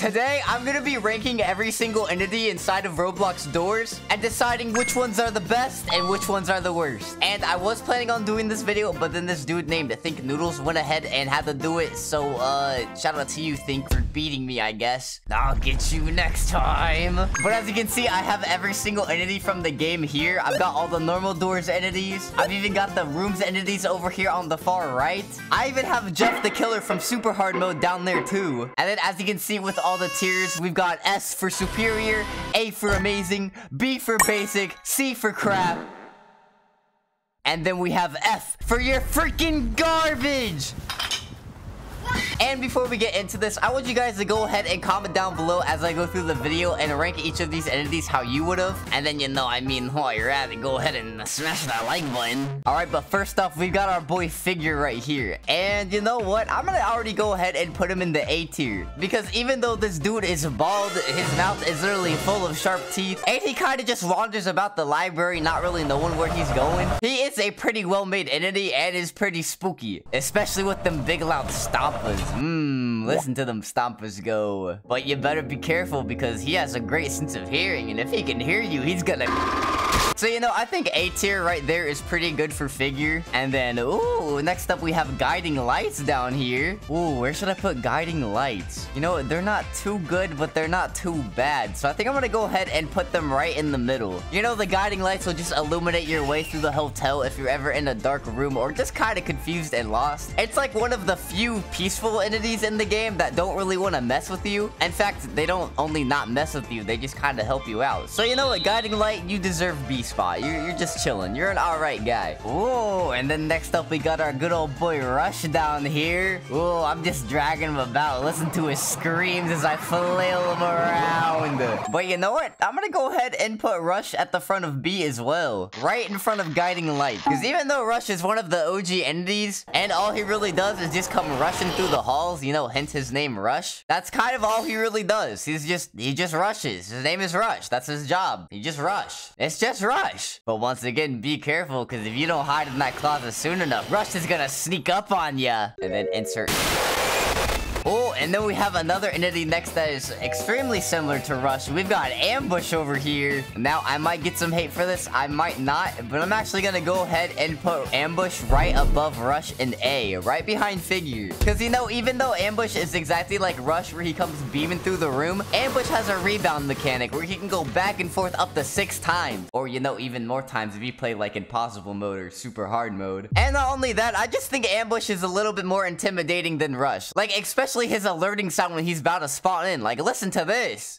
Today, I'm gonna be ranking every single entity inside of Roblox doors and deciding which ones are the best and which ones are the worst. And I was planning on doing this video, but then this dude named Think Noodles went ahead and had to do it. So, uh, shout out to you, Think, for beating me, I guess. I'll get you next time. But as you can see, I have every single entity from the game here. I've got all the normal doors entities. I've even got the rooms entities over here on the far right. I even have Jeff the Killer from Super Hard Mode down there too. And then as you can see with all the tiers, we've got S for Superior, A for Amazing, B for Basic, C for Crap, and then we have F for your freaking garbage! And before we get into this, I want you guys to go ahead and comment down below as I go through the video and rank each of these entities how you would have. And then, you know, I mean, while you're at it, go ahead and smash that like button. Alright, but first off, we've got our boy Figure right here. And you know what? I'm gonna already go ahead and put him in the A tier. Because even though this dude is bald, his mouth is literally full of sharp teeth. And he kind of just wanders about the library, not really knowing where he's going. He is a pretty well-made entity and is pretty spooky. Especially with them big loud stompers. Mmm, listen to them stompers go. But you better be careful because he has a great sense of hearing, and if he can hear you, he's gonna... So, you know, I think A tier right there is pretty good for figure. And then, ooh, next up we have guiding lights down here. Ooh, where should I put guiding lights? You know, they're not too good, but they're not too bad. So I think I'm gonna go ahead and put them right in the middle. You know, the guiding lights will just illuminate your way through the hotel if you're ever in a dark room or just kind of confused and lost. It's like one of the few peaceful entities in the game that don't really want to mess with you. In fact, they don't only not mess with you, they just kind of help you out. So you know what, guiding light, you deserve B spot. You're, you're just chilling. You're an alright guy. Ooh, and then next up, we got our good old boy Rush down here. Ooh, I'm just dragging him about. Listen to his screams as I flail him around. But you know what? I'm gonna go ahead and put Rush at the front of B as well. Right in front of Guiding Light. Because even though Rush is one of the OG entities, and all he really does is just come rushing through the halls, you know, hence his name Rush. That's kind of all he really does. He's just, he just rushes. His name is Rush. That's his job. He just rush. It's just Rush. But once again, be careful, because if you don't hide in that closet soon enough, Rush is gonna sneak up on ya. And then insert... Oh, and then we have another entity next that is extremely similar to Rush. We've got Ambush over here. Now, I might get some hate for this. I might not, but I'm actually going to go ahead and put Ambush right above Rush in A, right behind Figure. Because, you know, even though Ambush is exactly like Rush where he comes beaming through the room, Ambush has a rebound mechanic where he can go back and forth up to six times. Or, you know, even more times if you play like Impossible mode or Super Hard mode. And not only that, I just think Ambush is a little bit more intimidating than Rush. Like, especially especially his alerting sound when he's about to spawn in. Like, listen to this.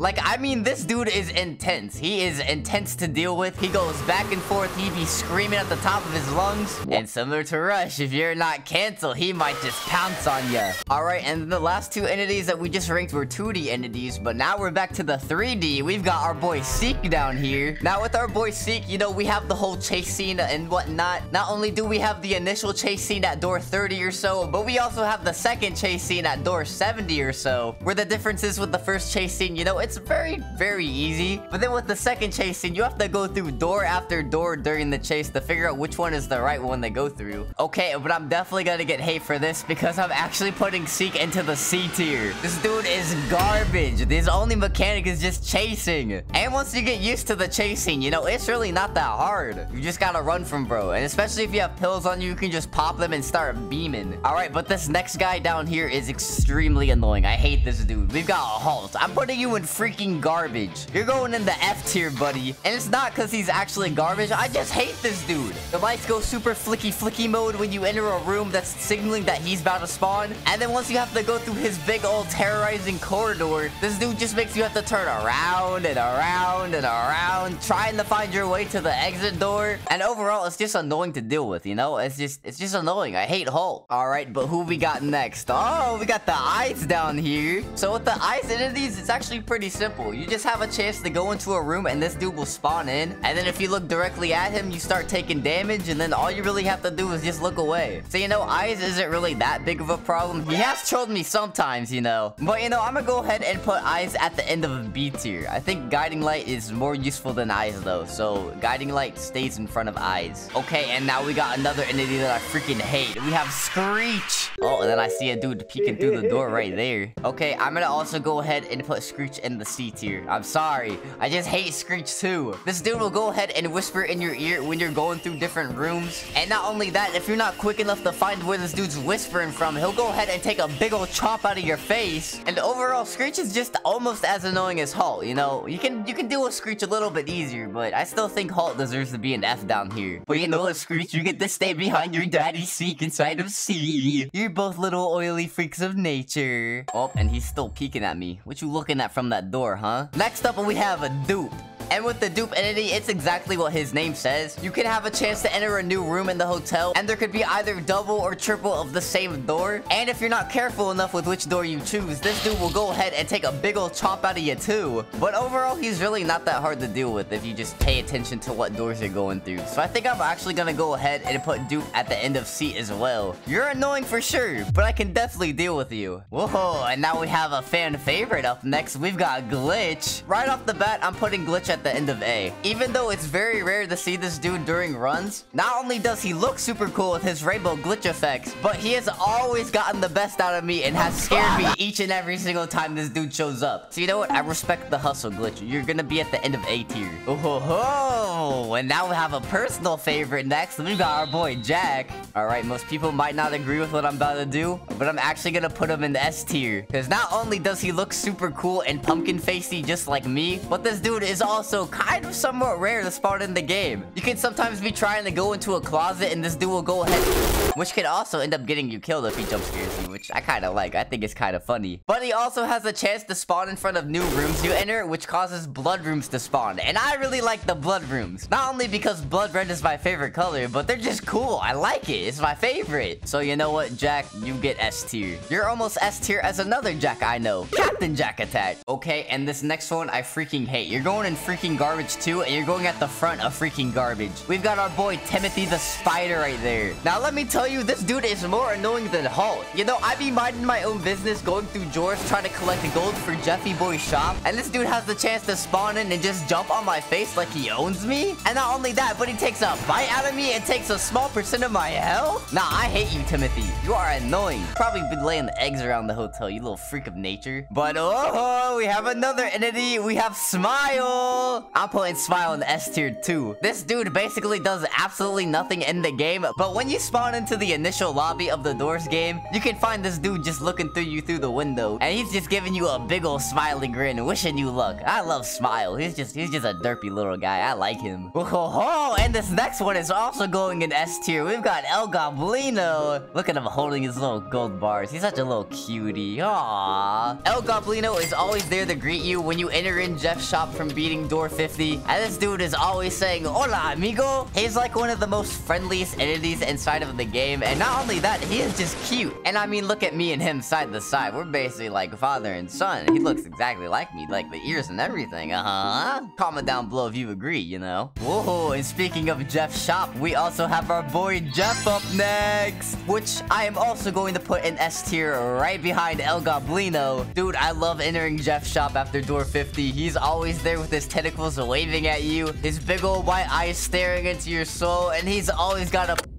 Like, I mean, this dude is intense. He is intense to deal with. He goes back and forth. He be screaming at the top of his lungs. And similar to Rush, if you're not cancel, he might just pounce on you. All right, and the last two entities that we just ranked were 2D entities, but now we're back to the 3D. We've got our boy Seek down here. Now, with our boy Seek, you know, we have the whole chase scene and whatnot. Not only do we have the initial chase scene at door 30 or so, but we also have the second chase scene at door 70 or so, where the difference is with the first chase scene, you know, it's it's very, very easy. But then with the second chase scene, you have to go through door after door during the chase to figure out which one is the right one to go through. Okay, but I'm definitely gonna get hate for this because I'm actually putting Seek into the C tier. This dude is garbage. His only mechanic is just chasing. And once you get used to the chasing, you know, it's really not that hard. You just gotta run from bro. And especially if you have pills on you, you can just pop them and start beaming. All right, but this next guy down here is extremely annoying. I hate this dude. We've got a halt. I'm putting you in freaking garbage. You're going in the F tier, buddy. And it's not because he's actually garbage. I just hate this dude. The lights go super flicky flicky mode when you enter a room that's signaling that he's about to spawn. And then once you have to go through his big old terrorizing corridor, this dude just makes you have to turn around and around and around, trying to find your way to the exit door. And overall, it's just annoying to deal with, you know? It's just, it's just annoying. I hate Halt. All right, but who we got next? Oh, we got the eyes down here. So with the eyes entities, it's actually pretty simple. You just have a chance to go into a room and this dude will spawn in. And then if you look directly at him, you start taking damage. And then all you really have to do is just look away. So, you know, eyes isn't really that big of a problem. He has trolled me sometimes, you know. But, you know, I'm gonna go ahead and put eyes at the end of B tier. I think guiding light is more useful than eyes, though. So, guiding light stays in front of eyes. Okay, and now we got another entity that I freaking hate. We have Screech. And then I see a dude peeking through the door right there. Okay, I'm gonna also go ahead and put Screech in the C tier. I'm sorry. I just hate Screech too. This dude will go ahead and whisper in your ear when you're going through different rooms. And not only that, if you're not quick enough to find where this dude's whispering from, he'll go ahead and take a big old chop out of your face. And overall, Screech is just almost as annoying as Halt, you know? You can you can deal with Screech a little bit easier, but I still think Halt deserves to be an F down here. But you know what, Screech? You get to stay behind your daddy's Seek inside of C. You're both little oily freaks of nature. Oh, and he's still peeking at me. What you looking at from that door, huh? Next up, we have a dupe. And with the dupe entity, it's exactly what his name says. You can have a chance to enter a new room in the hotel, and there could be either double or triple of the same door. And if you're not careful enough with which door you choose, this dude will go ahead and take a big old chop out of you too. But overall, he's really not that hard to deal with if you just pay attention to what doors you're going through. So I think I'm actually gonna go ahead and put dupe at the end of C as well. You're annoying for sure, but I can definitely deal with you. Whoa, and now we have a fan favorite up next. We've got Glitch. Right off the bat, I'm putting Glitch at the end of A. Even though it's very rare to see this dude during runs, not only does he look super cool with his rainbow glitch effects, but he has always gotten the best out of me and has scared me each and every single time this dude shows up. So you know what? I respect the hustle, Glitch. You're gonna be at the end of A tier. Oh ho ho! And now we have a personal favorite next. We've got our boy Jack. Alright, most people might not agree with what I'm about to do, but I'm actually gonna put him in the S tier. Because not only does he look super cool and pumpkin facey just like me, but this dude is also kind of somewhat rare to spawn in the game. You can sometimes be trying to go into a closet and this dude will go ahead, which could also end up getting you killed if he jump scares you, which I kind of like. I think it's kind of funny. But he also has a chance to spawn in front of new rooms you enter, which causes blood rooms to spawn. And I really like the blood rooms. Not only because blood red is my favorite color, but they're just cool. I like it. It's my favorite. So you know what, Jack? You get S tier. You're almost S tier as another Jack I know. Captain Jack Attack. Okay, and this next one I freaking hate. You're going in freaking garbage too, and you're going at the front of freaking garbage. We've got our boy Timothy the Spider right there. Now let me tell you, this dude is more annoying than Halt. You know, I be minding my own business, going through drawers, trying to collect gold for Jeffy Boy's shop, and this dude has the chance to spawn in and just jump on my face like he owns me. And not only that, but he takes a bite out of me and takes a small percent of my health. Nah, I hate you, Timothy. You are annoying. Probably been laying the eggs around the hotel, you little freak of nature. But oh, we have another entity. We have Smile. I'm putting Smile in S tier too. This dude basically does absolutely nothing in the game, but when you spawn into the initial lobby of the Doors game, you can find this dude just looking through you through the window, and he's just giving you a big old smiley grin, wishing you luck. I love Smile. He's just he's just a derpy little guy. I like him. Oh, and this next one is also going in S tier. We've got El Goblino. Look at him holding his little gold bars. He's such a little cutie. Aww. El Goblino is always there to greet you when you enter in Jeff's shop from beating door 50. And this dude is always saying, Hola, amigo. He's like one of the most friendliest entities inside of the game. And not only that, he is just cute. And I mean, look at me and him side to side. We're basically like father and son. He looks exactly like me, like the ears and everything. Uh-huh. Comment down below if you agree, you know. Whoa, and speaking of Jeff's shop, we also have our boy Jeff up next. Which I am also going to put in S tier right behind El Goblino. Dude, I love entering Jeff's shop after door 50. He's always there with his tentacles waving at you, his big old white eyes staring into your soul, and he's always got a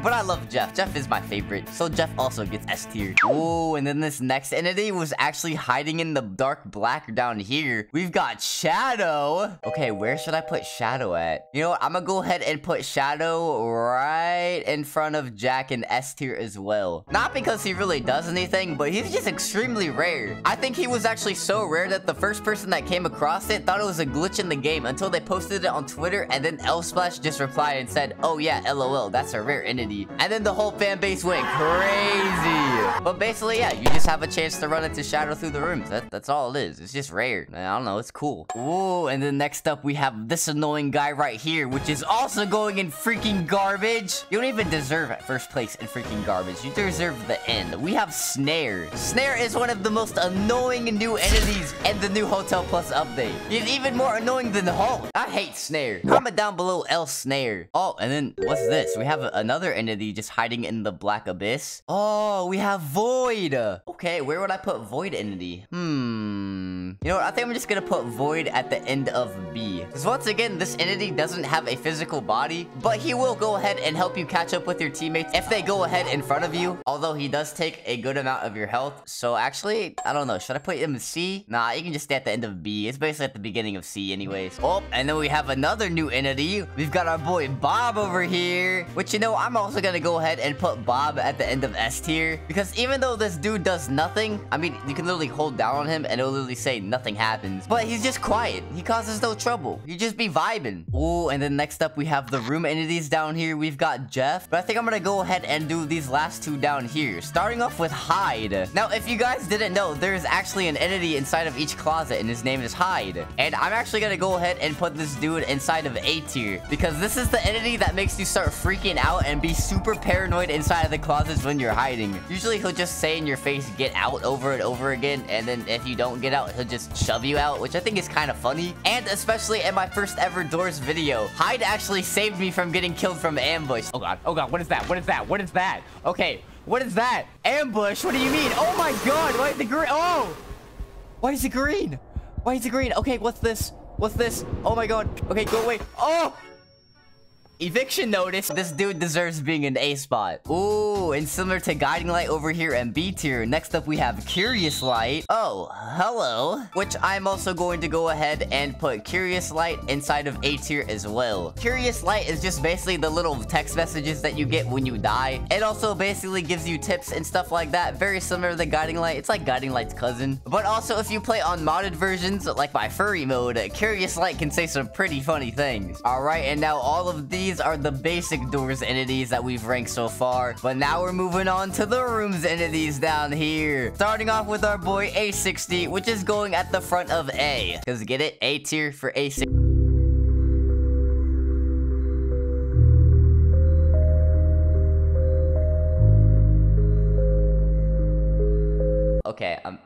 But I love Jeff. Jeff is my favorite. So Jeff also gets S tier. Oh, and then this next entity was actually hiding in the dark black down here. We've got Shadow. Okay, where should I put Shadow at? You know what? I'm gonna go ahead and put Shadow right in front of Jack in S tier as well. Not because he really does anything, but he's just extremely rare. I think he was actually so rare that the first person that came across it thought it was a glitch in the game until they posted it on Twitter and then LSPLASH just replied and said, oh yeah, lol, that's a rare entity. And then the whole fan base went crazy. But basically, yeah, you just have a chance to run into Shadow through the rooms. That, that's all it is. It's just rare. I don't know. It's cool. Ooh, and then next up, we have this annoying guy right here, which is also going in freaking garbage. You don't even deserve first place in freaking garbage. You deserve the end. We have Snare. Snare is one of the most annoying new entities in the new Hotel Plus update. He's even more annoying than Halt. I hate Snare. Comment down below L Snare. Oh, and then what's this? We have another entity just hiding in the black abyss. Oh, we have Void. Okay, where would I put Void entity? Hmm. You know what? I think I'm just gonna put Void at the end of B. Because once again, this entity doesn't have a physical body, but he will go ahead and help you catch up with your teammates if they go ahead in front of you. Although he does take a good amount of your health. So actually, I don't know. Should I put him in C? Nah, you can just stay at the end of B. It's basically at the beginning of C anyways. Oh, and then we have another new entity. We've got our boy Bob over here. Which, you know, I'm also gonna go ahead and put Bob at the end of S tier. Because even though this dude does nothing, I mean, you can literally hold down on him and it'll literally say nothing happens. But he's just quiet. He causes no trouble. You just be vibing. Oh, and then next up we have the room entities down here. We've got Jeff. But I think I'm gonna go ahead and do these last two down here. Starting off with Hide. Now, if you guys didn't know, there's actually an entity inside of each closet and his name is Hide. And I'm actually gonna go ahead and put this dude inside of A tier. Because this is the entity that makes you start freaking out and be super paranoid inside of the closets when you're hiding. Usually he'll just say in your face, get out over and over again. And then if you don't get out, he'll just shove you out, which I think is kind of funny. And especially in my first ever Doors video, Hide actually saved me from getting killed from ambush. Oh god, oh god, what is that? What is that? What is that? Okay, what is that? Ambush? What do you mean? Oh my god, why is the green? Oh! Why is it green? Why is it green? Okay, what's this? What's this? Oh my god. Okay, go away. Oh! Eviction notice. This dude deserves being an A spot. Ooh, and similar to Guiding Light over here and B tier, next up we have Curious Light. Oh, hello. Which I'm also going to go ahead and put Curious Light inside of A tier as well. Curious Light is just basically the little text messages that you get when you die. It also basically gives you tips and stuff like that. Very similar to Guiding Light. It's like Guiding Light's cousin. But also if you play on modded versions, like my furry mode, Curious Light can say some pretty funny things. All right, and now all of these these are the basic doors entities that we've ranked so far. But now we're moving on to the rooms entities down here. Starting off with our boy A60, which is going at the front of A. Because get it? A tier for A60.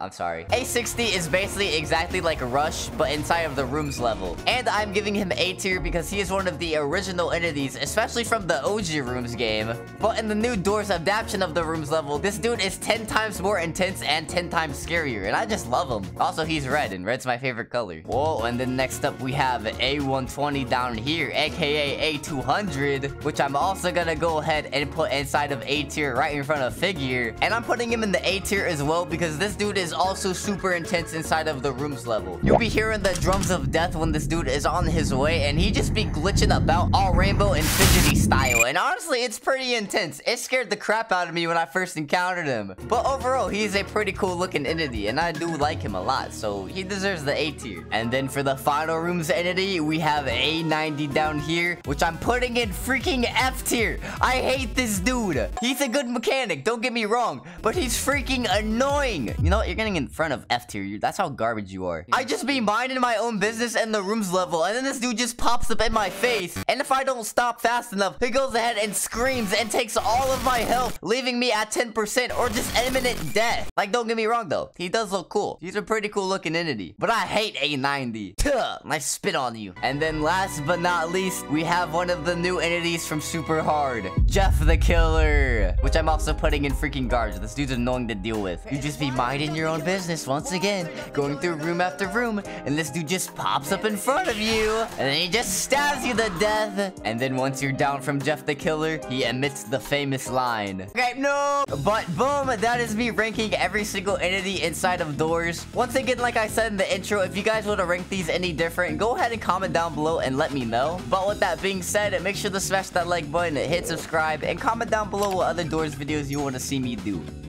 I'm, sorry. A60 is basically exactly like Rush, but inside of the rooms level. And I'm giving him A tier because he is one of the original entities, especially from the OG rooms game. But in the new Doors adaptation of the rooms level, this dude is 10 times more intense and 10 times scarier, and I just love him. Also, he's red, and red's my favorite color. Whoa, and then next up, we have A120 down here, aka A200, which I'm also gonna go ahead and put inside of A tier right in front of Figure. And I'm putting him in the A tier as well because this dude is also super intense inside of the rooms level. You'll be hearing the drums of death when this dude is on his way, and he just be glitching about all rainbow and fidgety style. And honestly, it's pretty intense. It scared the crap out of me when I first encountered him. But overall, he's a pretty cool looking entity, and I do like him a lot, so he deserves the A tier. And then for the final rooms entity, we have A90 down here, which I'm putting in freaking F tier. I hate this dude. He's a good mechanic, don't get me wrong, but he's freaking annoying. You know? You're getting in front of F tier. That's how garbage you are. I just be minding my own business and the rooms level, and then this dude just pops up in my face. And if I don't stop fast enough, he goes ahead and screams and takes all of my health, leaving me at 10% or just imminent death. Like, don't get me wrong, though. He does look cool. He's a pretty cool looking entity. But I hate A90. Tuh, I spit on you. And then last but not least, we have one of the new entities from Super Hard. Jeff the Killer. Which I'm also putting in freaking guards. This dude's annoying to deal with. You just be minding your own business once again, going through room after room, and this dude just pops up in front of you, and then he just stabs you to death. And then once you're down from Jeff the Killer, he emits the famous line. Okay, no! But boom, that is me ranking every single entity inside of Doors. Once again, like I said in the intro, if you guys want to rank these any different, go ahead and comment down below and let me know. But with that being said, make sure to smash that like button, hit subscribe, and comment down below what other Doors videos you want to see me do.